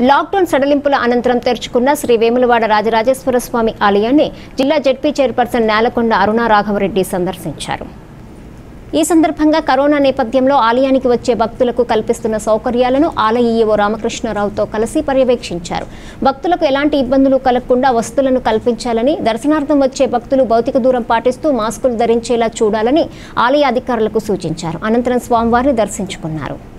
Lockdown సడలింపుల అనంతరం తెరుచుకున్న శ్రీ వేములవాడ రాజరాజేశ్వర స్వామి ఆలయాన్ని జిల్లా జడ్పీ చైర్పర్సన్ నేలకొండ అరుణా రాఘవరెడ్డి సందర్శించారు. ఈ సందర్భంగా కరోనా నేపథ్యంలో ఆలయానికి వచ్చే భక్తులకు కల్పిస్తున్న సౌకర్యాలను ఆలయ ఈవో రామకృష్ణారావుతో కలిసి పర్యవేక్షించారు. భక్తులకు ఎలాంటి ఇబ్బందులు కలగకుండా వస్తువులను కల్పించాలని దర్శనార్థం వచ్చే భక్తులు భౌతిక దూరం పాటిస్తూ మాస్కులు ధరించేలా చూడాలని ఆలయ అధికారులకు సూచించారు. అనంతరం స్వామివారిని దర్శించుకున్నారు.